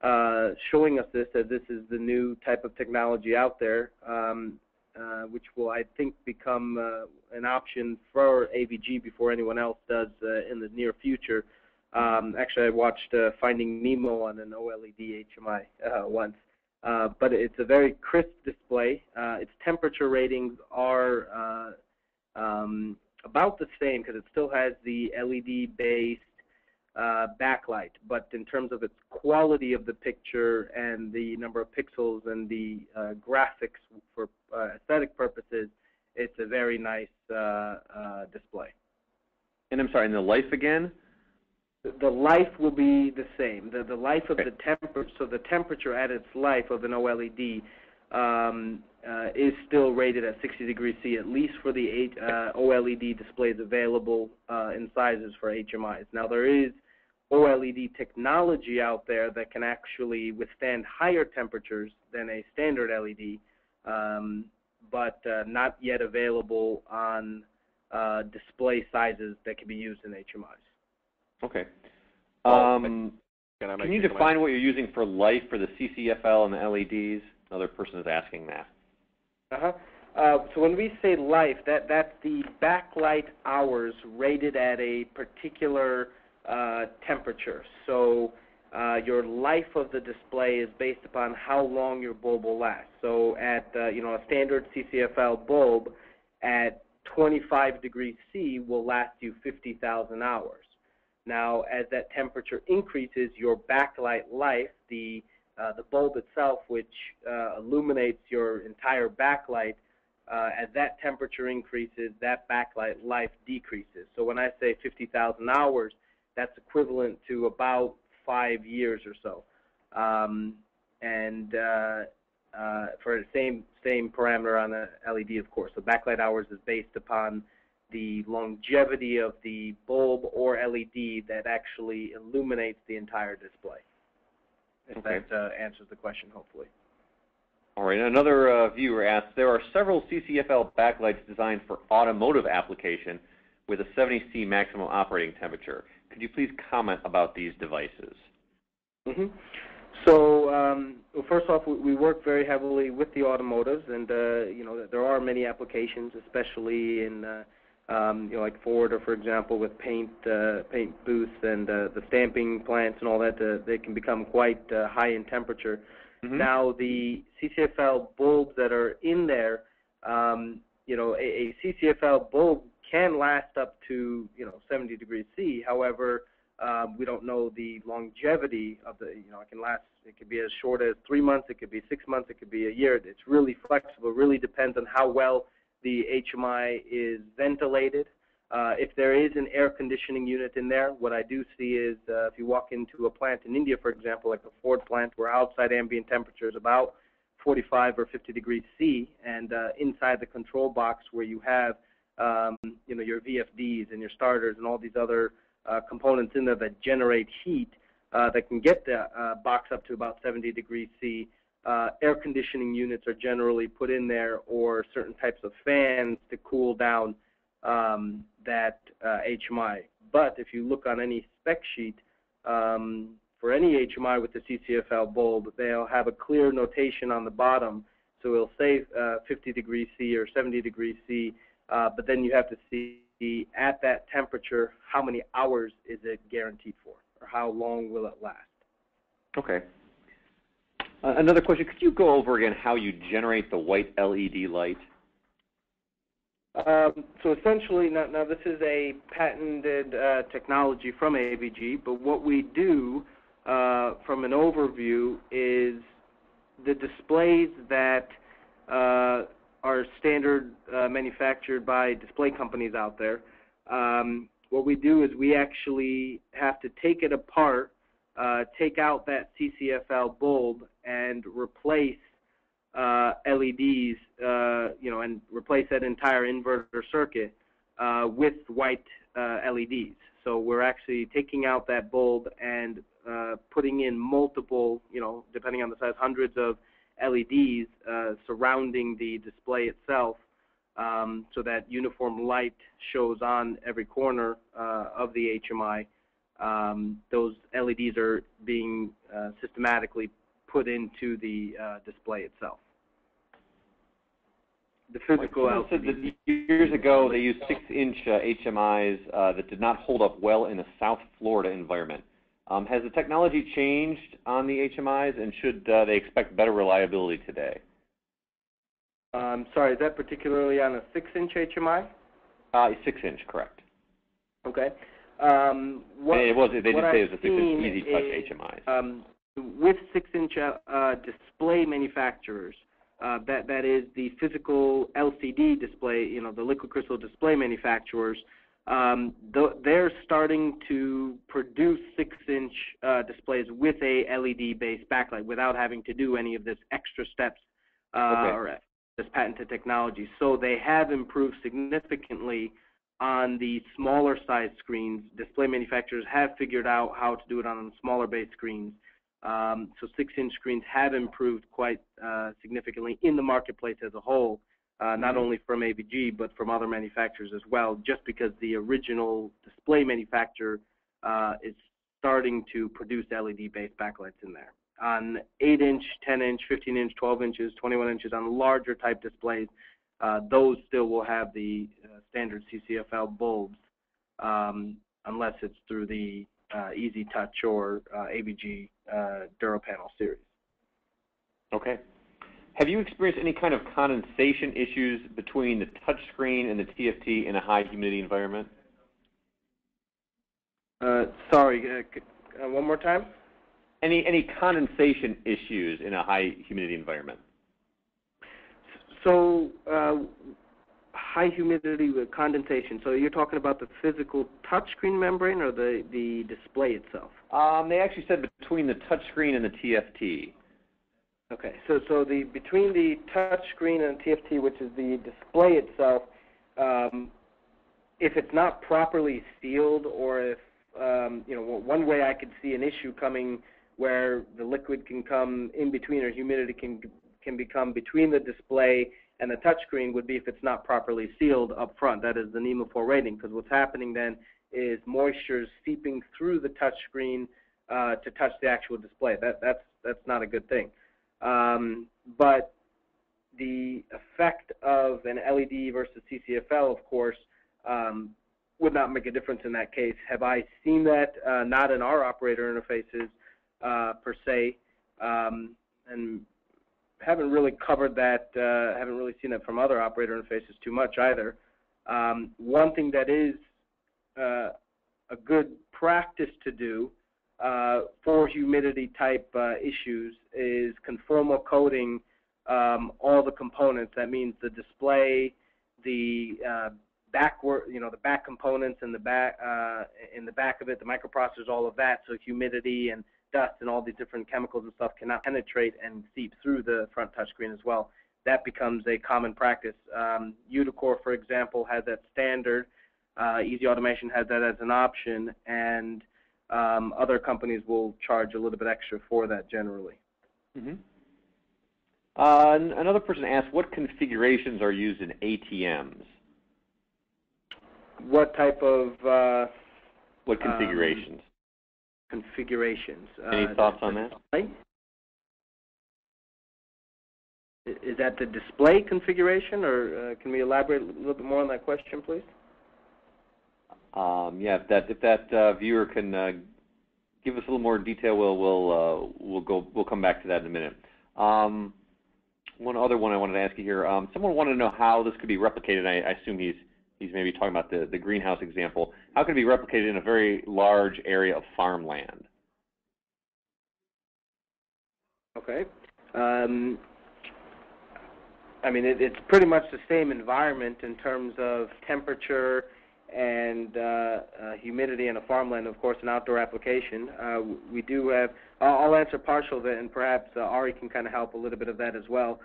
uh, showing us this that this is the new type of technology out there, um, uh, which will, I think, become uh, an option for AVG before anyone else does uh, in the near future. Um, actually, I watched Finding Nemo on an OLED HMI once. But it's a very crisp display. Its temperature ratings are um, about the same because it still has the LED-based uh, backlight, but in terms of its quality of the picture and the number of pixels and the uh, graphics for uh, aesthetic purposes, it's a very nice display. And I'm sorry, and the life again? the life will be the same. The the life of okay. the temperature, so the temperature at its life of an OLED um, uh, is still rated at 60 degrees C, at least for the eight, uh, OLED displays available uh, in sizes for HMIs. Now there is OLED technology out there that can actually withstand higher temperatures than a standard LED, um, but uh, not yet available on uh, display sizes that can be used in HMIs. Okay. Um, can, can you define what you're using for life for the CCFL and the LEDs? Another person is asking that. Uh-huh. Uh, so when we say life, that that's the backlight hours rated at a particular uh, temperature. So uh, your life of the display is based upon how long your bulb will last. So at uh, you know a standard CCFL bulb at 25 degrees C will last you 50,000 hours. Now, as that temperature increases, your backlight life, the uh, the bulb itself, which uh, illuminates your entire backlight, uh, as that temperature increases, that backlight life decreases. So when I say 50,000 hours, that's equivalent to about five years or so. Um, and uh, uh, for the same same parameter on the LED, of course. So backlight hours is based upon the longevity of the bulb or LED that actually illuminates the entire display. If okay. that uh, answers the question, hopefully. All right. Another uh, viewer asks, there are several CCFL backlights designed for automotive application with a 70 C maximum operating temperature. Could you please comment about these devices? Mm-hmm. So, um, well, first off, we work very heavily with the automotives, and uh, you know there are many applications, especially in uh, um, you know, like Ford, or for example, with paint uh, paint booths and uh, the stamping plants and all that, uh, they can become quite uh, high in temperature. Mm-hmm. Now, the CCFL bulbs that are in there, um, you know, a, a CCFL bulb can last up to you know 70 degrees C. However, um, we don't know the longevity of the, you know, it can last, it could be as short as three months, it could be six months, it could be a year. It's really flexible, really depends on how well the HMI is ventilated. Uh, if there is an air conditioning unit in there, what I do see is uh, if you walk into a plant in India, for example, like a Ford plant, where outside ambient temperature is about 45 or 50 degrees C, and uh, inside the control box where you have, um, you know, your VFDs and your starters and all these other uh, components in there that generate heat uh, that can get the uh, box up to about 70 degrees C uh, air conditioning units are generally put in there or certain types of fans to cool down um, that uh, HMI. But if you look on any spec sheet um, for any HMI with the CCFL bulb, they'll have a clear notation on the bottom. So it'll say uh, 50 degrees C or 70 degrees C, uh, but then you have to see at that temperature how many hours is it guaranteed for, or how long will it last. Okay. Uh, another question, could you go over again how you generate the white LED light? Um, so essentially, now, now, this is a patented uh, technology from AVG, but what we do uh, from an overview is the displays that uh, are standard uh, manufactured by display companies out there. Um, what we do is we actually have to take it apart, uh, take out that CCFL bulb, and replace uh, LEDs, uh, you know, and replace that entire inverter circuit uh, with white uh, LEDs. So we're actually taking out that bulb and uh, putting in multiple, you know, depending on the size, hundreds of LEDs uh, surrounding the display itself um, so that uniform light shows on every corner of the HMI. Um, those LEDs are being systematically put into the uh, display itself. The physical Someone said that years ago they used six-inch uh, HMIs uh, that did not hold up well in a South Florida environment. Um, has the technology changed on the HMIs, and should uh, they expect better reliability today? Um, sorry, is that particularly on a six-inch HMI? Uh, six-inch, correct. Okay. Um, what, it was. They did say it was a six-inch easy touch is, um, with six-inch uh, uh, display manufacturers, uh, that that is the physical LCD display, you know, the liquid crystal display manufacturers. Um, th- they're starting to produce six-inch uh, displays with a LED-based backlight without having to do any of this extra steps uh, Okay. or this patented technology. So they have improved significantly on the smaller size screens. Display manufacturers have figured out how to do it on smaller base screens. Um, so six-inch screens have improved quite uh, significantly in the marketplace as a whole, uh, not Mhm. only from AVG but from other manufacturers as well. Just because the original display manufacturer uh, is starting to produce LED-based backlights in there on 8-inch, 10-inch, 15-inch, 12 inches, 21 inches on larger type displays. Uh, those still will have the uh, standard CCFL bulbs, um, unless it's through the uh, Easy Touch or uh, AVG uh, DuraPanel series. Okay. Have you experienced any kind of condensation issues between the touch screen and the TFT in a high humidity environment? Uh, sorry, uh, uh, one more time. Any any condensation issues in a high humidity environment? So, uh, high humidity with condensation. So you're talking about the physical touchscreen membrane or the, the display itself? Um, they actually said between the touchscreen and the TFT. Okay, so so the between the touch screen and TFT, which is the display itself, um, if it's not properly sealed, or if um, you know, one way I could see an issue coming where the liquid can come in between, or humidity can can become between the display and the touchscreen would be if it's not properly sealed up front. That is the NEMA 4 rating, because what's happening then is moisture is seeping through the touchscreen uh, to touch the actual display. That that's that's not a good thing. Um, but the effect of an LED versus CCFL, of course, um, would not make a difference in that case. Have I seen that? Uh, not in our operator interfaces uh, per se, um, and haven't really covered that. Uh, haven't really seen that from other operator interfaces too much either. Um, one thing that is uh, a good practice to do uh, for humidity type uh, issues is conformal coating um, all the components. That means the display, the uh, backward, you know, the back components in the back, uh, in the back of it, the microprocessors, all of that. So humidity and dust and all these different chemicals and stuff cannot penetrate and seep through the front touchscreen as well. That becomes a common practice. Um, Uticor, for example, has that standard. Uh, Easy Automation has that as an option, and um, other companies will charge a little bit extra for that generally. Mm-hmm. Uh, another person asked, what configurations are used in ATMs? What type of uh, What Um, configurations? configurations? Any uh, thoughts on that? display? Is that the display configuration, or uh, can we elaborate a little bit more on that question, please? Um, yeah, if that if that uh, viewer can uh, give us a little more detail, we'll we'll uh, we'll go we'll come back to that in a minute. Um, one other one I wanted to ask you here. Um, someone wanted to know how this could be replicated. I, I assume he's he's maybe talking about the the greenhouse example. How could it be replicated in a very large area of farmland? Okay. Um, I mean, it, it's pretty much the same environment in terms of temperature and uh, uh, humidity in a farmland, of course, an outdoor application. Uh, we do have, I'll, I'll answer partial of it, and perhaps uh, Ari can kind of help a little bit of that as well.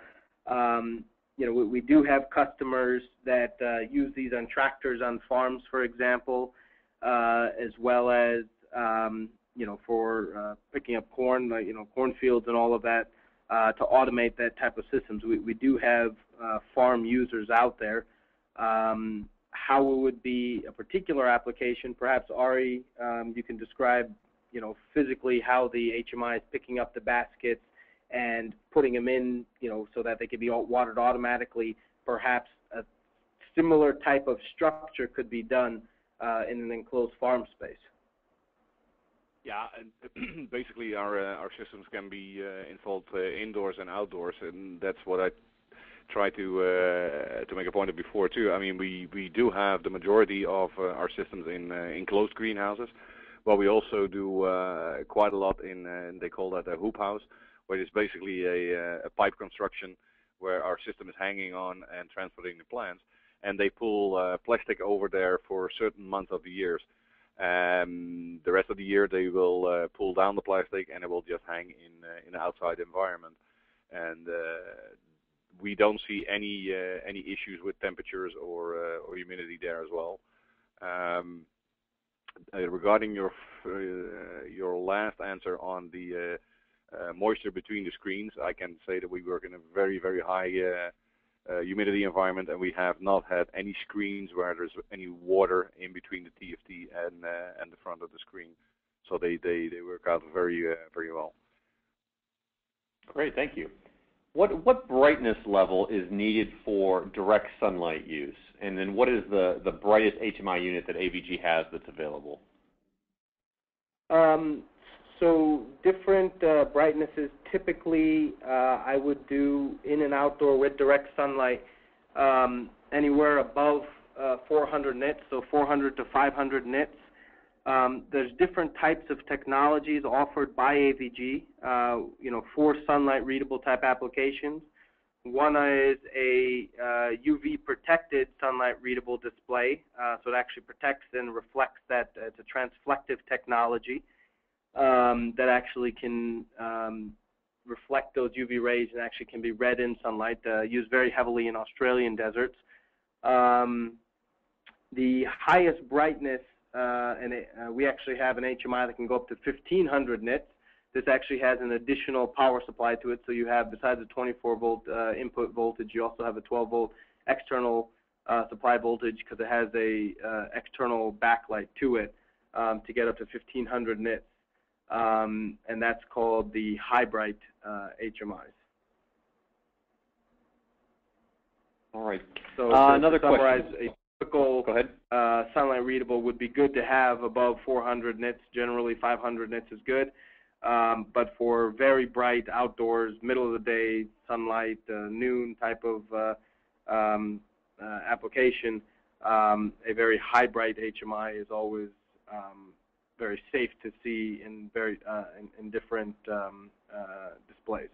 Um, you know, we, we, do have customers that uh, use these on tractors on farms, for example, uh, as well as, um, you know, for picking up corn, you know, cornfields and all of that. to automate that type of systems, we, we do have farm users out there. Um, how it would be a particular application. Perhaps Ari, um, you can describe, you know, physically how the HMI is picking up the baskets and putting them in, you know, so that they can be watered automatically. Perhaps a similar type of structure could be done uh, in an enclosed farm space. Yeah, [CLEARS THROAT] basically our uh, our systems can be uh, installed uh, indoors and outdoors, and that's what I try to uh, to make a point of before too. I mean, we we do have the majority of uh, our systems in enclosed greenhouses, but we also do quite a lot in they call that a hoop house, where it's basically a, uh, a pipe construction where our system is hanging on and transporting the plants, and they pull plastic over there for certain months of the years. Um, the rest of the year they will pull down the plastic and it will just hang in in an outside environment and uh, we don't see any uh, any issues with temperatures or uh, or humidity there as well. Um, uh, regarding your your last answer on the Uh, moisture between the screens, I can say that we work in a very very high uh, uh, humidity environment, and we have not had any screens where there's any water in between the TFT and and the front of the screen. So they they they work out very very well. Great, thank you. What what brightness level is needed for direct sunlight use? And then what is the, the brightest HMI unit that AVG has that's available? Um, so different uh, brightnesses. Typically, uh, I would do in and outdoor with direct sunlight um, anywhere above uh, 400 nits, so 400 to 500 nits. Um, there's different types of technologies offered by AVG, uh, you know, for sunlight readable type applications. One is a uh, UV protected sunlight readable display, uh, so it actually protects and reflects that. Uh, it's a transflective technology um, that actually can um, reflect those UV rays and actually can be read in sunlight, uh, used very heavily in Australian deserts. Um, the highest brightness uh, and it, uh, we actually have an HMI that can go up to 1500 nits. This actually has an additional power supply to it, so you have, besides the 24 volt uh, input voltage, you also have a 12 volt external uh, supply voltage because it has a uh, external backlight to it um, to get up to 1500 nits, um, and that's called the HiBrite uh, HMIs. All right. So another summarize, question A typical Go ahead. Uh, sunlight readable would be good to have above 400 nits. Generally, 500 nits is good. Um, but for very bright outdoors, middle of the day sunlight, uh, noon type of uh, um, uh, application, um, a very HiBrite HMI is always um, very safe to see in very uh, in, in, different um, uh, displays.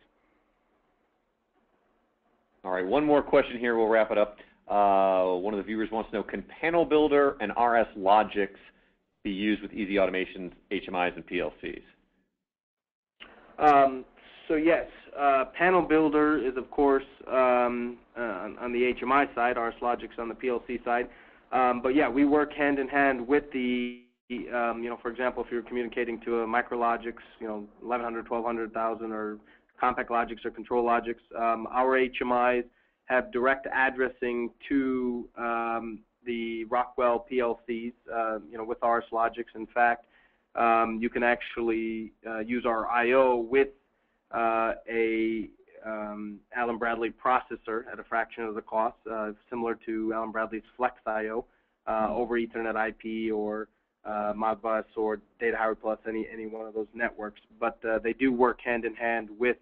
All right, one more question here. We'll wrap it up. Uh, one of the viewers wants to know, can Panel Builder and RS Logix be used with Easy Automation's HMIs and PLCs? Um, so yes, uh, Panel Builder is of course um, uh, on the HMI side, RS Logix on the PLC side. Um, but yeah, we work hand in hand with the, um, you know, for example, if you're communicating to a MicroLogix, you know, 1100, 1200, 1000, or CompactLogix or ControlLogix, um, our HMIs have direct addressing to um, the Rockwell PLCs, uh, you know, with RS Logix. In fact, um, you can actually uh, use our I/O with uh, a um, Allen Bradley processor at a fraction of the cost, uh, similar to Allen Bradley's Flex I/O uh, over Ethernet IP or uh, Modbus or Data Highway Plus, any any one of those networks. But they do work hand in hand with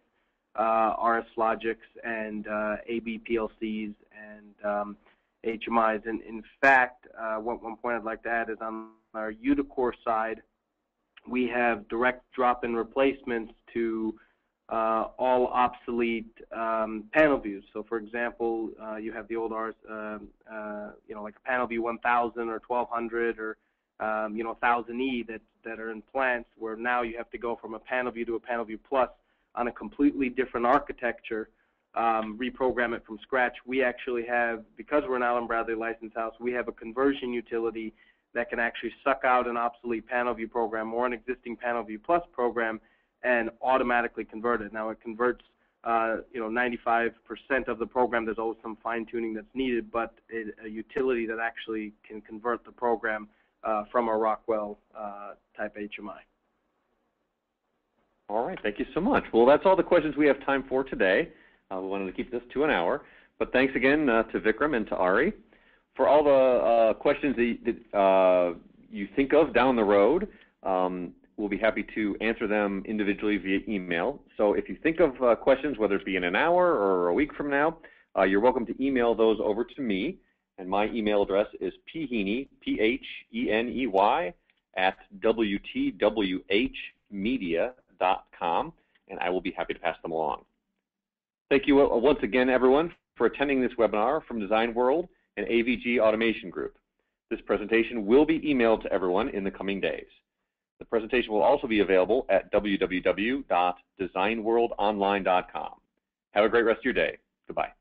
uh, RS Logix and uh, AB PLCs and um, HMIs. And in fact, uh, one, one point I'd like to add is on our Uticor side, we have direct drop-in replacements to uh, all obsolete um, panel views. So, for example, uh, you have the old Rs, um, uh, you know, like a panel view 1000 or 1200 or um, you know 1000E that that are in plants where now you have to go from a panel view to a panel view plus on a completely different architecture, um, reprogram it from scratch. We actually have, because we're an Allen Bradley licensed house, we have a conversion utility that can actually suck out an obsolete panel view program or an existing panel view plus program and automatically convert it. Now it converts, uh, you know, 95% of the program. There's always some fine tuning that's needed, but it, a utility that actually can convert the program from a Rockwell uh, type HMI. All right, thank you so much. Well, that's all the questions we have time for today. Uh, we wanted to keep this to an hour, but thanks again uh, to Vikram and to Ari. For all the uh, questions that uh, you think of down the road, um, we'll be happy to answer them individually via email. So if you think of uh, questions, whether it be in an hour or a week from now, uh, you're welcome to email those over to me. And my email address is pheney, P-H-E-N-E-Y, at wtwhmedia.com, and I will be happy to pass them along. Thank you uh, once again, everyone, for attending this webinar from Design World and AVG Automation Group. This presentation will be emailed to everyone in the coming days. The presentation will also be available at www.designworldonline.com. Have a great rest of your day. Goodbye.